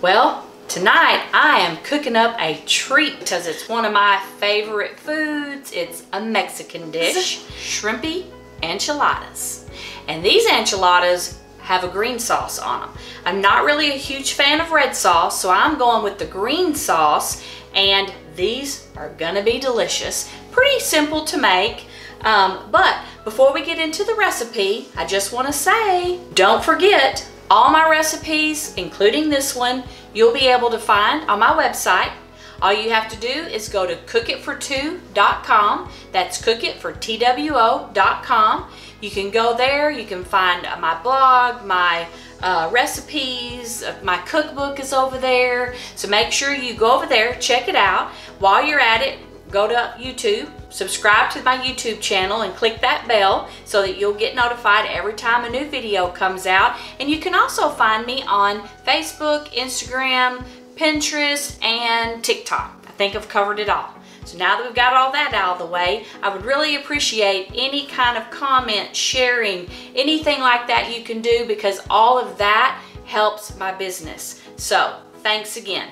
Well, tonight I am cooking up a treat because it's one of my favorite foods. It's a Mexican dish, shrimpy enchiladas. And these enchiladas have a green sauce on them. I'm not really a huge fan of red sauce, so I'm going with the green sauce and these are gonna be delicious. Pretty simple to make, um, but before we get into the recipe, I just wanna say, don't forget, all my recipes, including this one, you'll be able to find on my website. All you have to do is go to cookitfor2.com. That's cookitfortwo.com. You can go there, you can find my blog, my uh, recipes, uh, my cookbook is over there. So make sure you go over there, check it out. While you're at it, go to YouTube, subscribe to my YouTube channel and click that bell so that you'll get notified every time a new video comes out. And you can also find me on Facebook, Instagram, Pinterest, and TikTok. I think I've covered it all. So now that we've got all that out of the way, I would really appreciate any kind of comment, sharing, anything like that you can do because all of that helps my business. So thanks again.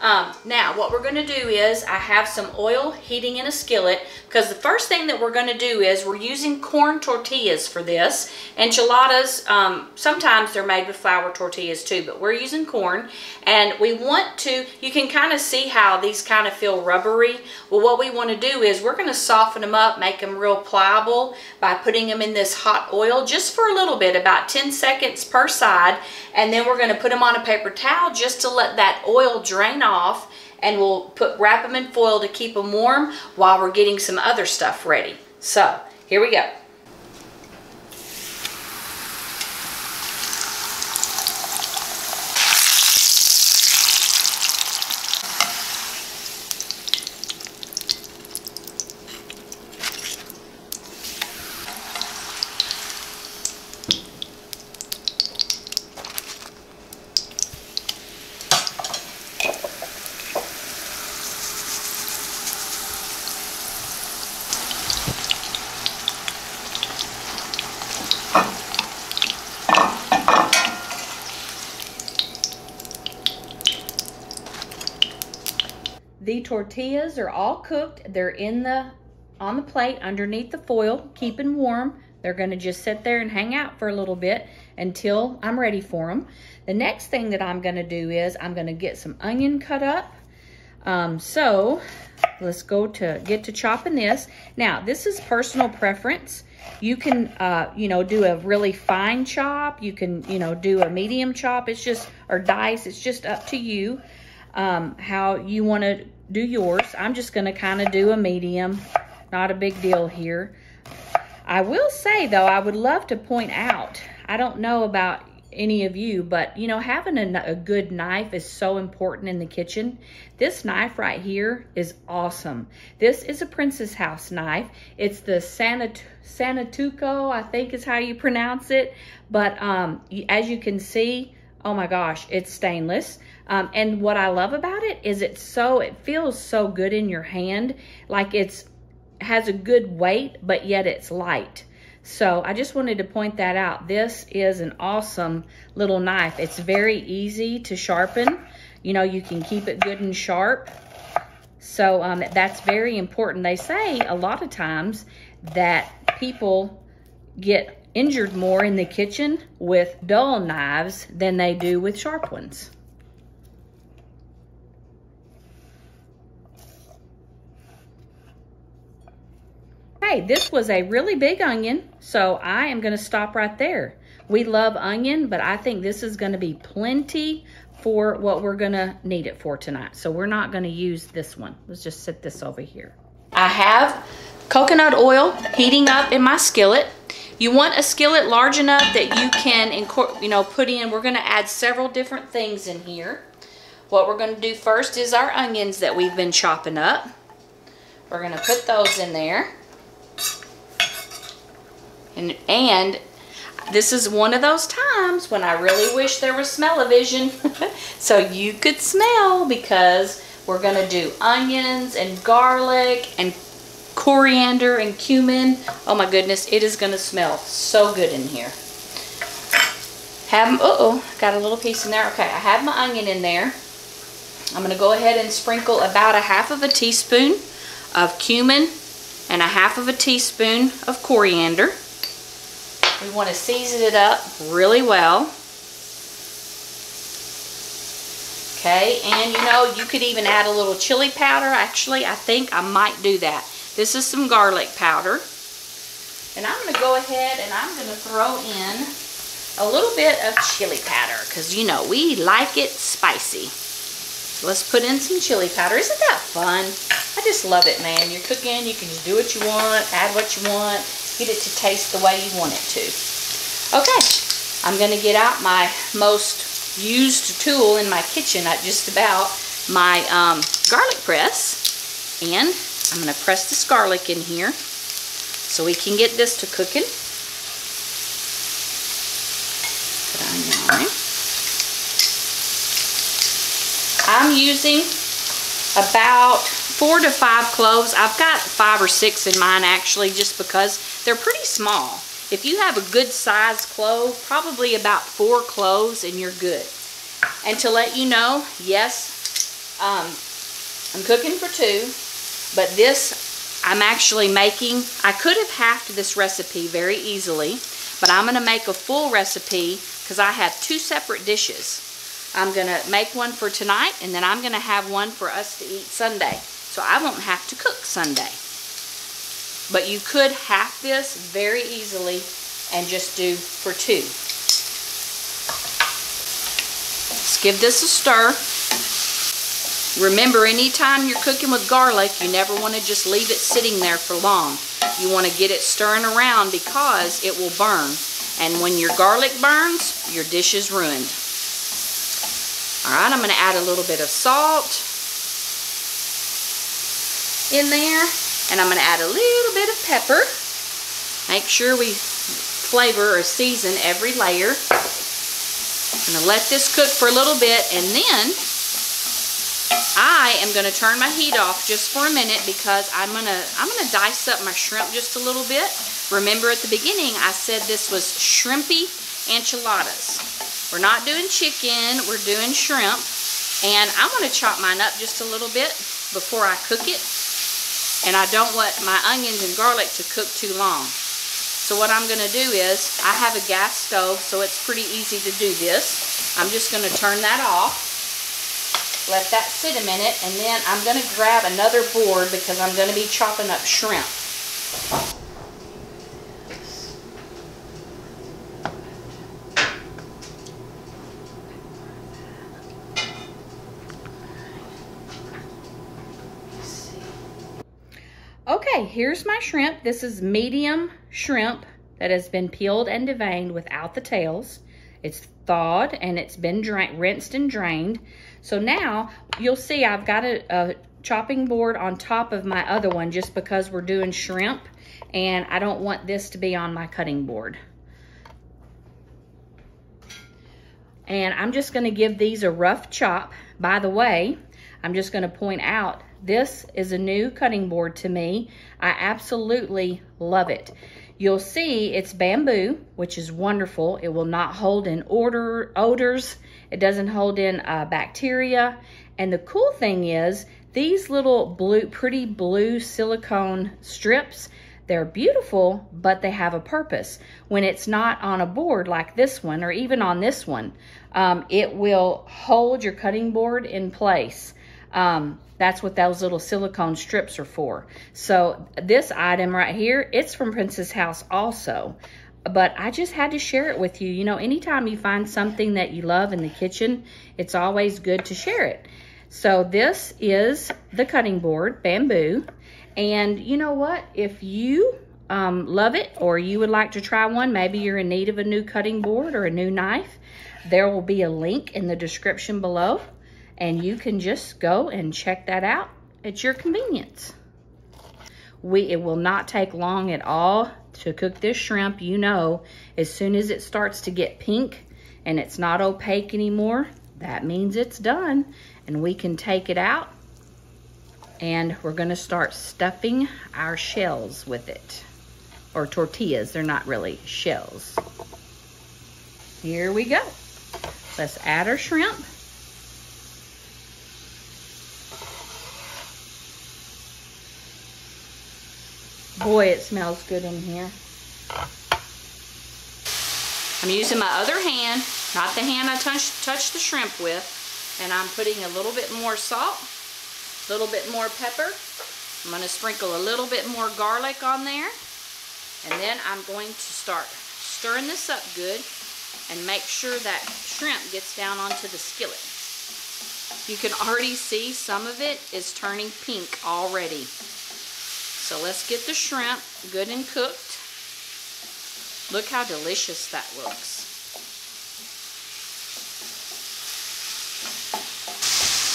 Um, now, what we're going to do is I have some oil heating in a skillet because the first thing that we're going to do is we're using corn tortillas for this. Enchiladas, um, sometimes they're made with flour tortillas too, but we're using corn. And we want to, you can kind of see how these kind of feel rubbery. Well, what we want to do is we're going to soften them up, make them real pliable by putting them in this hot oil just for a little bit, about 10 seconds per side. And then we're going to put them on a paper towel just to let that oil drain off and we'll put wrap them in foil to keep them warm while we're getting some other stuff ready. So here we go. Tortillas are all cooked. They're in the on the plate underneath the foil, keeping warm. They're to just sit there and hang out for a little bit until I'm ready for them. The next thing that I'm to do is I'm to get some onion cut up. Um, so let's go to get to chopping this. Now, this is personal preference. You can, uh, you know, do a really fine chop. You can, you know, do a medium chop. It's just, or dice. It's just up to you um, how you want to do yours. I'm just going to kind of do a medium. Not a big deal here. I will say, though, I would love to point out, I don't know about any of you, but, you know, having a, a good knife is so important in the kitchen. This knife right here is awesome. This is a Princess House knife. It's the Sanat Sanatuco, I think is how you pronounce it. But um, as you can see, oh my gosh, it's stainless. Um, and what I love about it is it's so, it feels so good in your hand. Like it's, has a good weight, but yet it's light. So I just wanted to point that out. This is an awesome little knife. It's very easy to sharpen. You know, you can keep it good and sharp. So um, that's very important. They say a lot of times that people get injured more in the kitchen with dull knives than they do with sharp ones. Okay, this was a really big onion, so I am gonna stop right there. We love onion, but I think this is gonna be plenty for what we're gonna need it for tonight. So we're not gonna use this one. Let's just set this over here. I have coconut oil heating up in my skillet. You want a skillet large enough that you can, you know, put in, we're gonna add several different things in here. What we're gonna do first is our onions that we've been chopping up. We're gonna put those in there. And, and this is one of those times when I really wish there was smell-o-vision so you could smell because we're going to do onions and garlic and coriander and cumin. Oh my goodness, it is going to smell so good in here. Have, uh-oh, got a little piece in there. Okay, I have my onion in there. I'm going to go ahead and sprinkle about a half of a teaspoon of cumin and a half of a teaspoon of coriander. We want to season it up really well. Okay, and you know, you could even add a little chili powder. Actually, I think I might do that. This is some garlic powder. And I'm going to go ahead and I'm going to throw in a little bit of chili powder because, you know, we like it spicy. So let's put in some chili powder. Isn't that fun? I just love it, man. You're cooking, you can do what you want, add what you want, get it to taste the way you want it to. Okay, I'm going to get out my most used tool in my kitchen at just about my um, garlic press and I'm going to press this garlic in here so we can get this to cooking. I'm using about four to five cloves. I've got five or six in mine actually just because they're pretty small. If you have a good size clove, probably about four cloves and you're good. And to let you know, yes, um, I'm cooking for two, but this I'm actually making, I could have halved this recipe very easily, but I'm going to make a full recipe because I have two separate dishes. I'm going to make one for tonight, and then I'm going to have one for us to eat Sunday. So I won't have to cook Sunday. But you could half this very easily and just do for two. Let's give this a stir. Remember, anytime you're cooking with garlic, you never want to just leave it sitting there for long. You want to get it stirring around because it will burn. And when your garlic burns, your dish is ruined. All right, I'm going to add a little bit of salt in there. And I'm going to add a little bit of pepper. Make sure we flavor or season every layer. I'm going to let this cook for a little bit and then I am going to turn my heat off just for a minute because I'm going to I'm going to dice up my shrimp just a little bit. Remember at the beginning I said this was shrimpy enchiladas. We're not doing chicken, we're doing shrimp. And I'm going to chop mine up just a little bit before I cook it. And I don't want my onions and garlic to cook too long. So what I'm going to do is, I have a gas stove, so it's pretty easy to do this. I'm just going to turn that off, let that sit a minute, and then I'm going to grab another board because I'm going to be chopping up shrimp. Okay, here's my shrimp. This is medium shrimp that has been peeled and deveined without the tails. It's thawed and it's been rinsed and drained. So now you'll see I've got a, a chopping board on top of my other one just because we're doing shrimp and I don't want this to be on my cutting board. And I'm just gonna give these a rough chop. By the way, I'm just gonna point out this is a new cutting board to me. I absolutely love it. You'll see it's bamboo, which is wonderful. It will not hold in order, odors. It doesn't hold in uh, bacteria. And the cool thing is these little blue, pretty blue silicone strips, they're beautiful, but they have a purpose. When it's not on a board like this one, or even on this one, um, it will hold your cutting board in place. Um, that's what those little silicone strips are for. So this item right here, it's from Princess House also. But I just had to share it with you. You know, anytime you find something that you love in the kitchen, it's always good to share it. So this is the cutting board, bamboo. And you know what? If you um, love it or you would like to try one, maybe you're in need of a new cutting board or a new knife, there will be a link in the description below and you can just go and check that out at your convenience. We, it will not take long at all to cook this shrimp. You know, as soon as it starts to get pink and it's not opaque anymore, that means it's done. And we can take it out and we're gonna start stuffing our shells with it. Or tortillas, they're not really shells. Here we go. Let's add our shrimp. Boy, it smells good in here. I'm using my other hand, not the hand I touched touch the shrimp with, and I'm putting a little bit more salt, a little bit more pepper. I'm going to sprinkle a little bit more garlic on there, and then I'm going to start stirring this up good and make sure that shrimp gets down onto the skillet. You can already see some of it is turning pink already. So let's get the shrimp good and cooked. Look how delicious that looks.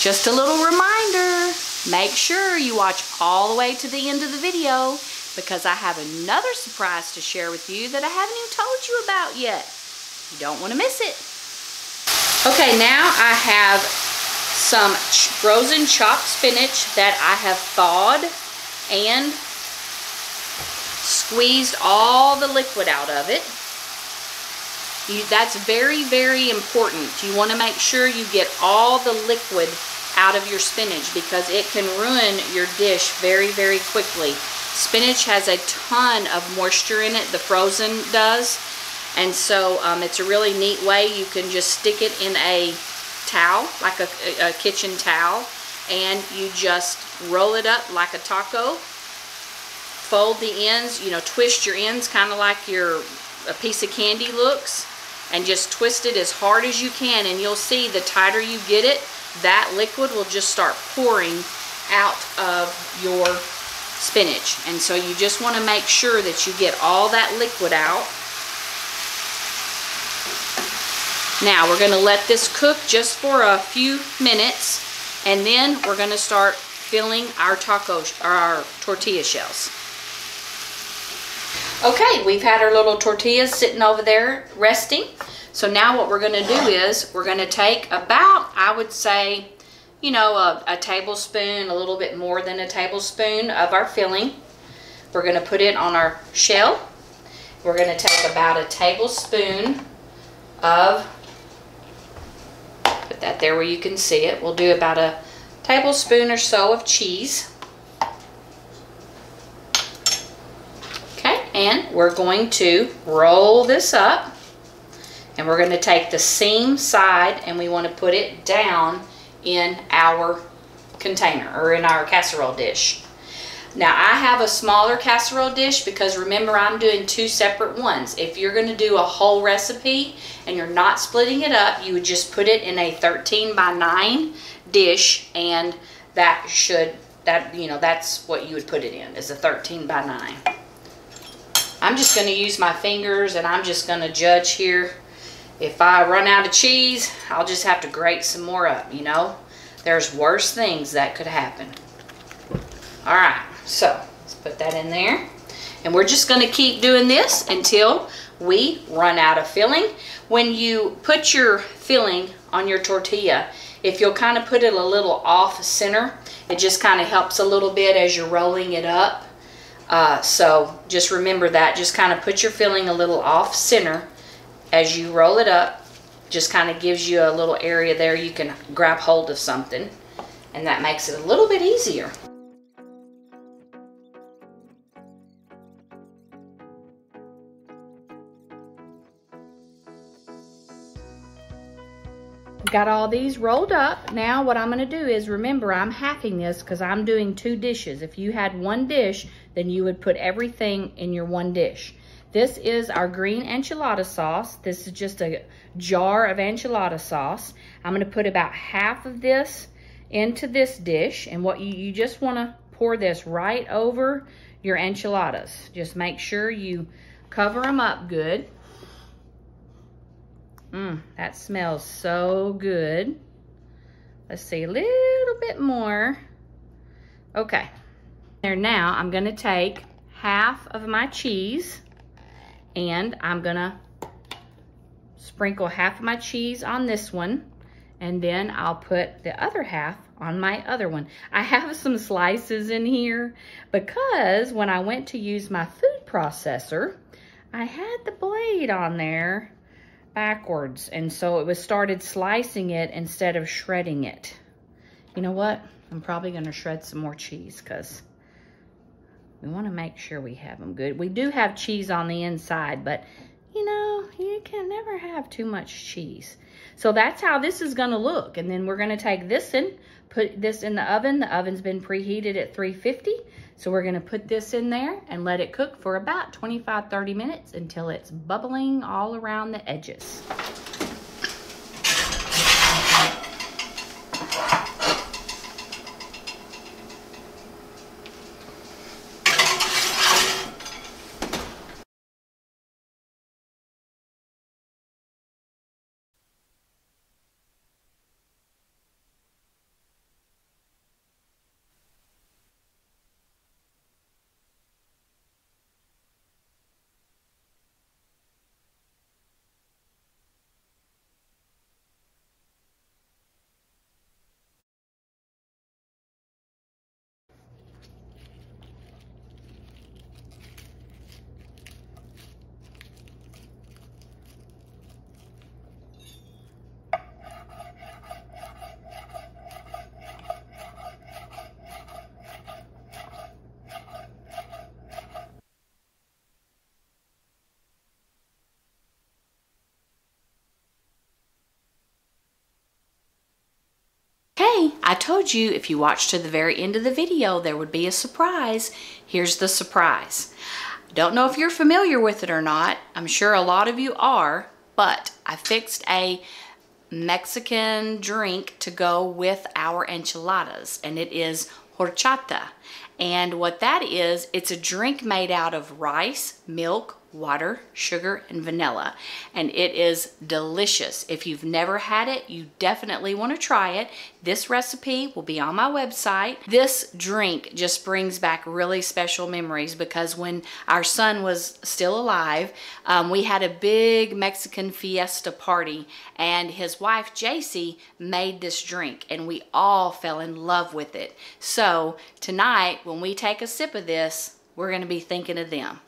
Just a little reminder, make sure you watch all the way to the end of the video because I have another surprise to share with you that I haven't even told you about yet. You don't want to miss it. Okay, now I have some frozen chopped spinach that I have thawed and squeezed all the liquid out of it. You, that's very, very important. You want to make sure you get all the liquid out of your spinach because it can ruin your dish very, very quickly. Spinach has a ton of moisture in it, the frozen does. And so um, it's a really neat way. You can just stick it in a towel, like a, a kitchen towel, and you just roll it up like a taco. Fold the ends, you know, twist your ends kind of like your a piece of candy looks and just twist it as hard as you can and you'll see the tighter you get it, that liquid will just start pouring out of your spinach. And so you just want to make sure that you get all that liquid out. Now we're going to let this cook just for a few minutes and then we're going to start filling our tacos or our tortilla shells. Okay, we've had our little tortillas sitting over there resting. So now what we're going to do is we're going to take about, I would say, you know, a, a tablespoon, a little bit more than a tablespoon of our filling. We're going to put it on our shell. We're going to take about a tablespoon of, put that there where you can see it. We'll do about a tablespoon or so of cheese. Okay, and we're going to roll this up. And we're going to take the seam side and we want to put it down in our container or in our casserole dish. Now I have a smaller casserole dish because remember I'm doing two separate ones. If you're going to do a whole recipe and you're not splitting it up, you would just put it in a 13 by 9 dish and that should, that you know, that's what you would put it in, is a 13 by 9. I'm just going to use my fingers and I'm just going to judge here if I run out of cheese, I'll just have to grate some more up, you know. There's worse things that could happen. All right, so let's put that in there. And we're just going to keep doing this until we run out of filling. When you put your filling on your tortilla, if you'll kind of put it a little off center, it just kind of helps a little bit as you're rolling it up. Uh, so just remember that. Just kind of put your filling a little off center as you roll it up, just kind of gives you a little area there you can grab hold of something and that makes it a little bit easier. Got all these rolled up. Now what I'm going to do is, remember I'm halving this because I'm doing two dishes. If you had one dish, then you would put everything in your one dish. This is our green enchilada sauce. This is just a jar of enchilada sauce. I'm gonna put about half of this into this dish. And what you, you just wanna pour this right over your enchiladas. Just make sure you cover them up good. Mmm, that smells so good. Let's see, a little bit more. Okay. There now, I'm gonna take half of my cheese and I'm gonna sprinkle half of my cheese on this one and then I'll put the other half on my other one. I have some slices in here because when I went to use my food processor, I had the blade on there backwards. And so it was started slicing it instead of shredding it. You know what? I'm probably going to shred some more cheese because we want to make sure we have them good. We do have cheese on the inside, but you know, you can never have too much cheese. So that's how this is going to look. And then we're going to take this in, put this in the oven. The oven's been preheated at 350. So we're going to put this in there and let it cook for about 25, 30 minutes until it's bubbling all around the edges. Hey, I told you if you watched to the very end of the video, there would be a surprise. Here's the surprise. I don't know if you're familiar with it or not. I'm sure a lot of you are, but I fixed a Mexican drink to go with our enchiladas, and it is horchata. And what that is, it's a drink made out of rice, milk, water, sugar, and vanilla. And it is delicious. If you've never had it, you definitely want to try it. This recipe will be on my website. This drink just brings back really special memories because when our son was still alive, um, we had a big Mexican fiesta party and his wife, Jacy, made this drink and we all fell in love with it. So tonight, when we take a sip of this, we're going to be thinking of them.